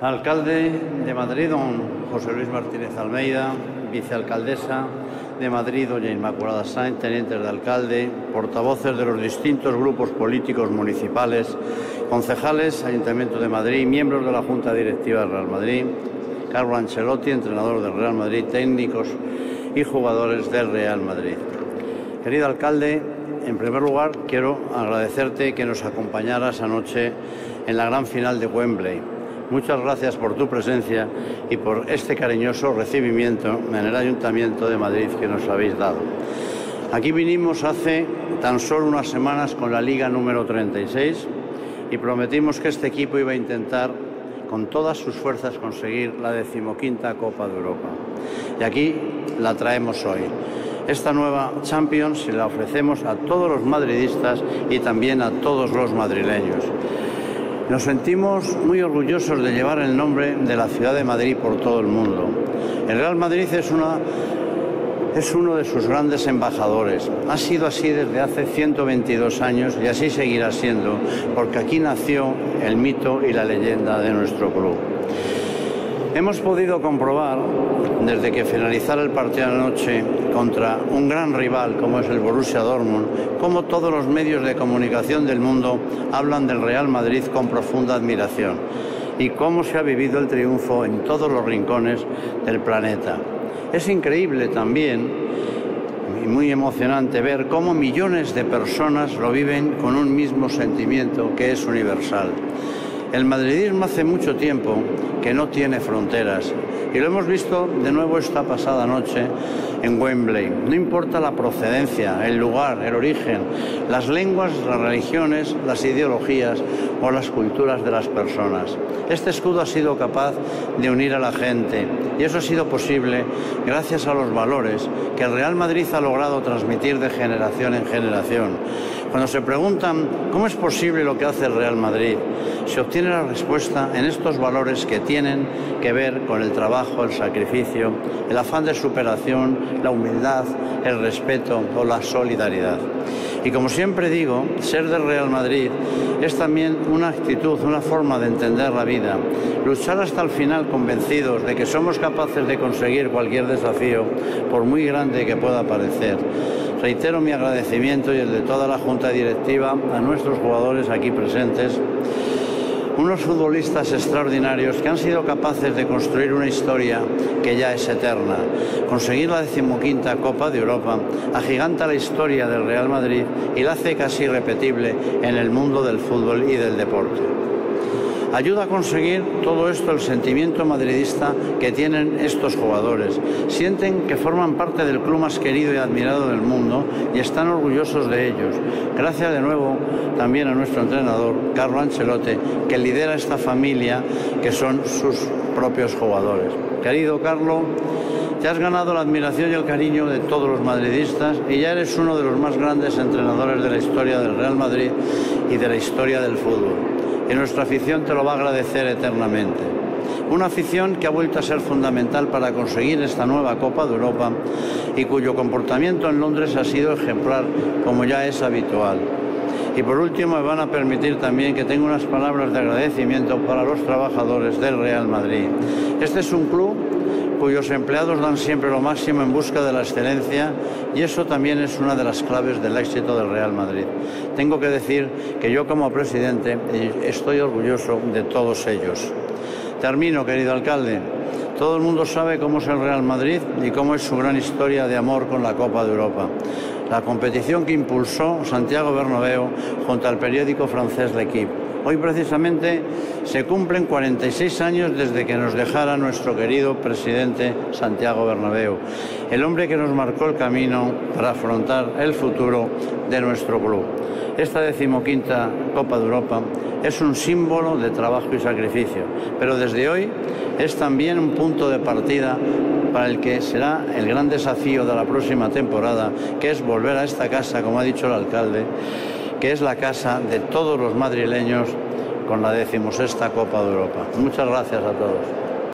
Alcalde de Madrid, don José Luis Martínez Almeida, vicealcaldesa de Madrid, doña Inmaculada Sainz, tenientes de alcalde, portavoces de los distintos grupos políticos municipales, concejales, Ayuntamiento de Madrid, miembros de la Junta Directiva del Real Madrid, Carlo Ancelotti, entrenador del Real Madrid, técnicos y jugadores del Real Madrid. Querido alcalde, en primer lugar quiero agradecerte que nos acompañaras anoche en la gran final de Wembley. Muchas gracias por tu presencia y por este cariñoso recibimiento en el Ayuntamiento de Madrid que nos habéis dado. Aquí vinimos hace tan solo unas semanas con la Liga número 36 y prometimos que este equipo iba a intentar con todas sus fuerzas conseguir la decimoquinta Copa de Europa. Y aquí la traemos hoy. Esta nueva Champions se la ofrecemos a todos los madridistas y también a todos los madrileños. Nos sentimos muy orgullosos de llevar el nombre de la ciudad de Madrid por todo el mundo. El Real Madrid es es uno de sus grandes embajadores. Ha sido así desde hace 122 años y así seguirá siendo, porque aquí nació el mito y la leyenda de nuestro club. Hemos podido comprobar, desde que finalizara el partido anoche contra un gran rival como es el Borussia Dortmund, cómo todos los medios de comunicación del mundo hablan del Real Madrid con profunda admiración y cómo se ha vivido el triunfo en todos los rincones del planeta. Es increíble también y muy emocionante ver cómo millones de personas lo viven con un mismo sentimiento que es universal. El madridismo hace mucho tiempo que no tiene fronteras y lo hemos visto de nuevo esta pasada noche en Wembley. No importa la procedencia, el lugar, el origen, las lenguas, las religiones, las ideologías o las culturas de las personas. Este escudo ha sido capaz de unir a la gente y eso ha sido posible gracias a los valores que el Real Madrid ha logrado transmitir de generación en generación. Cuando se preguntan cómo es posible lo que hace el Real Madrid, se obtiene la respuesta en estos valores que tienen que ver con el trabajo, el sacrificio, el afán de superación, la humildad, el respeto o la solidaridad. Y como siempre digo, ser del Real Madrid es también una actitud, una forma de entender la vida. Luchar hasta el final convencidos de que somos capaces de conseguir cualquier desafío, por muy grande que pueda parecer. Reitero mi agradecimiento y el de toda la Junta Directiva a nuestros jugadores aquí presentes unos futbolistas extraordinarios que han sido capaces de construir una historia que ya es eterna. Conseguir la decimoquinta Copa de Europa agiganta la historia del Real Madrid y la hace casi irrepetible en el mundo del fútbol y del deporte. Ayuda a conseguir todo esto el sentimiento madridista que tienen estos jugadores. Sienten que forman parte del club más querido y admirado del mundo y están orgullosos de ellos. Gracias de nuevo también a nuestro entrenador, Carlo Ancelotti, que lidera esta familia que son sus propios jugadores. Querido Carlo, te has ganado la admiración y el cariño de todos los madridistas y ya eres uno de los más grandes entrenadores de la historia del Real Madrid y de la historia del fútbol y nuestra afición te lo va a agradecer eternamente. Una afición que ha vuelto a ser fundamental para conseguir esta nueva Copa de Europa y cuyo comportamiento en Londres ha sido ejemplar, como ya es habitual. Y por último, me van a permitir también que tenga unas palabras de agradecimiento para los trabajadores del Real Madrid. Este es un club cuyos empleados dan siempre lo máximo en busca de la excelencia y eso también es una de las claves del éxito del Real Madrid. Tengo que decir que yo como presidente estoy orgulloso de todos ellos. Termino, querido alcalde. Todo el mundo sabe cómo es el Real Madrid y cómo es su gran historia de amor con la Copa de Europa. La competición que impulsó Santiago Bernabéu junto al periódico francés L'Equipe Hoy precisamente se cumplen 46 años desde que nos dejara nuestro querido presidente Santiago Bernabéu, el hombre que nos marcó el camino para afrontar el futuro de nuestro club. Esta decimoquinta Copa de Europa es un símbolo de trabajo y sacrificio, pero desde hoy es también un punto de partida para el que será el gran desafío de la próxima temporada, que es volver a esta casa, como ha dicho el alcalde, que es la casa de todos los madrileños con la decimosexta Copa de Europa. Muchas gracias a todos.